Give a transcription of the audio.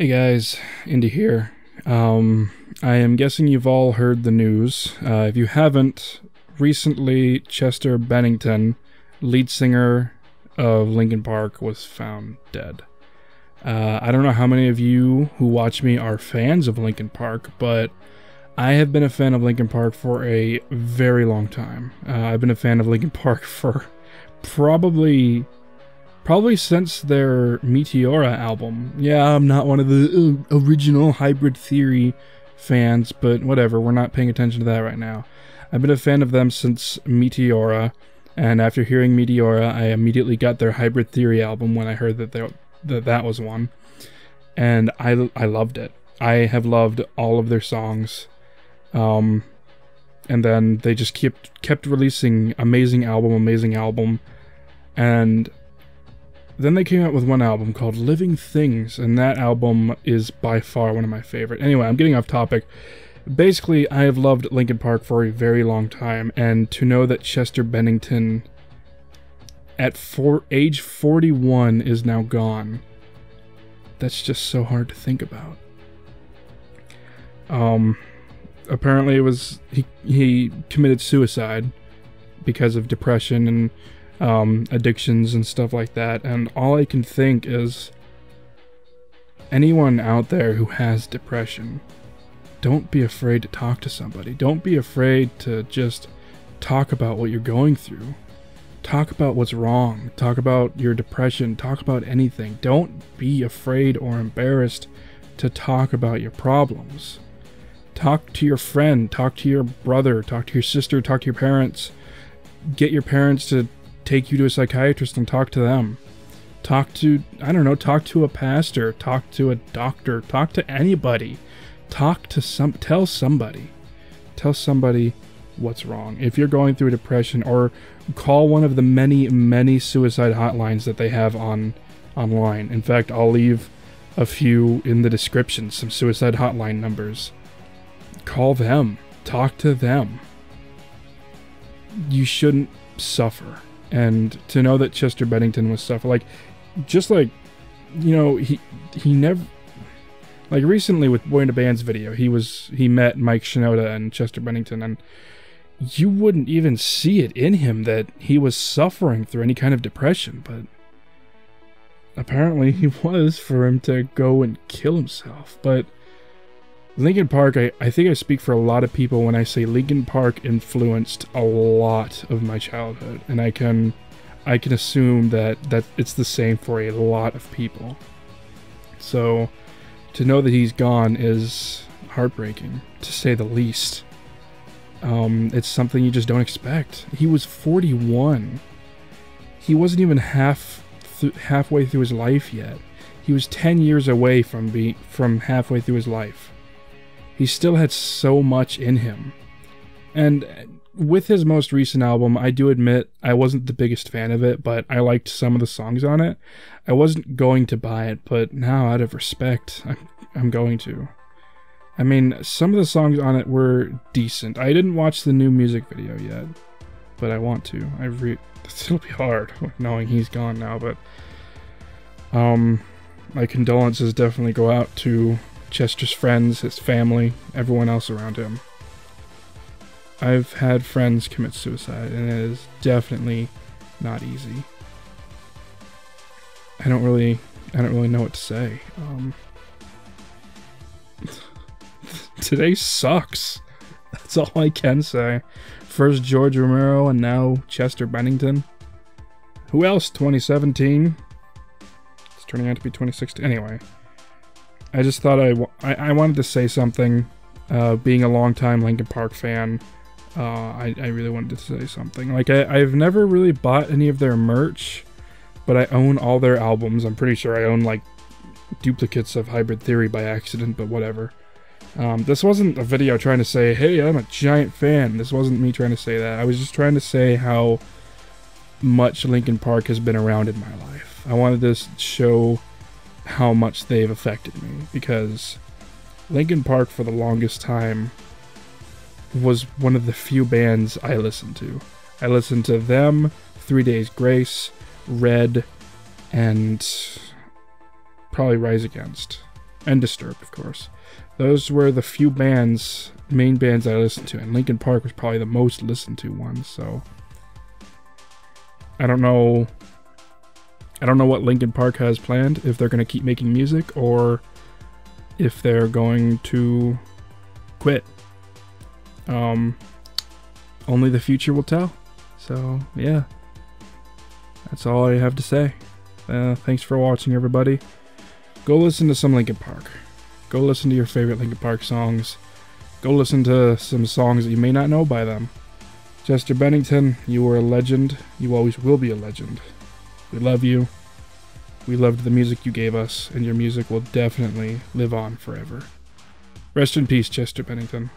Hey guys, Indie here. Um, I am guessing you've all heard the news. Uh, if you haven't, recently Chester Bennington, lead singer of Linkin Park, was found dead. Uh, I don't know how many of you who watch me are fans of Linkin Park, but I have been a fan of Linkin Park for a very long time. Uh, I've been a fan of Linkin Park for probably probably since their Meteora album. Yeah, I'm not one of the uh, original Hybrid Theory fans, but whatever, we're not paying attention to that right now. I've been a fan of them since Meteora, and after hearing Meteora, I immediately got their Hybrid Theory album when I heard that that that was one, and I I loved it. I have loved all of their songs. Um, and then they just kept kept releasing amazing album, amazing album, and then they came out with one album called Living Things, and that album is by far one of my favorite. Anyway, I'm getting off topic. Basically, I have loved Linkin Park for a very long time, and to know that Chester Bennington, at four, age 41, is now gone, that's just so hard to think about. Um, apparently it was he he committed suicide because of depression and um, addictions and stuff like that. And all I can think is anyone out there who has depression, don't be afraid to talk to somebody. Don't be afraid to just talk about what you're going through. Talk about what's wrong. Talk about your depression. Talk about anything. Don't be afraid or embarrassed to talk about your problems. Talk to your friend, talk to your brother, talk to your sister, talk to your parents. Get your parents to take you to a psychiatrist and talk to them. Talk to, I don't know, talk to a pastor, talk to a doctor, talk to anybody. Talk to some, tell somebody. Tell somebody what's wrong. If you're going through depression or call one of the many, many suicide hotlines that they have on online. In fact, I'll leave a few in the description, some suicide hotline numbers. Call them. Talk to them. You shouldn't suffer and to know that Chester Bennington was suffering, like just like you know he he never like recently with Boyinaband's video he was he met Mike Shinoda and Chester Bennington and you wouldn't even see it in him that he was suffering through any kind of depression but apparently he was for him to go and kill himself but Linkin Park, I, I think I speak for a lot of people when I say Linkin Park influenced a lot of my childhood, and I can I can assume that that it's the same for a lot of people. So to know that he's gone is heartbreaking, to say the least. Um, it's something you just don't expect. He was 41. He wasn't even half th- halfway through his life yet. He was 10 years away from being from halfway through his life he still had so much in him. And with his most recent album, I do admit I wasn't the biggest fan of it, but I liked some of the songs on it. I wasn't going to buy it, but now out of respect, I'm, going to. I mean, some of the songs on it were decent. I didn't watch the new music video yet, but I want to. I re- it'll be hard knowing he's gone now, but um, my condolences definitely go out to Chester's friends, his family, everyone else around him. I've had friends commit suicide, and it is definitely not easy. I don't really, I don't really know what to say. Um, today sucks. That's all I can say. First George Romero, and now Chester Bennington. Who else? 2017. It's turning out to be 2016. Anyway. I just thought I, I, I wanted to say something. Uh, being a longtime Linkin Park fan, uh, I, I really wanted to say something. Like, I, I've never really bought any of their merch, but I own all their albums. I'm pretty sure I own, like, duplicates of Hybrid Theory by accident, but whatever. Um, this wasn't a video trying to say, hey, I'm a giant fan. This wasn't me trying to say that. I was just trying to say how much Linkin Park has been around in my life. I wanted to show how much they've affected me because Linkin Park for the longest time was one of the few bands I listened to. I listened to them, Three Days Grace, Red, and probably Rise Against. and Disturbed, of course. Those were the few bands, main bands I listened to, and Linkin Park was probably the most listened to one. So I don't know. I don't know what Linkin Park has planned. If they're going to keep making music or if they're going to quit. Um, only the future will tell. So yeah, that's all I have to say. Uh, thanks for watching, everybody. Go listen to some Linkin Park. Go listen to your favorite Linkin Park songs. Go listen to some songs that you may not know by them. Chester Bennington, you were a legend. You always will be a legend. We love you. We loved the music you gave us, and your music will definitely live on forever. Rest in peace, Chester Bennington.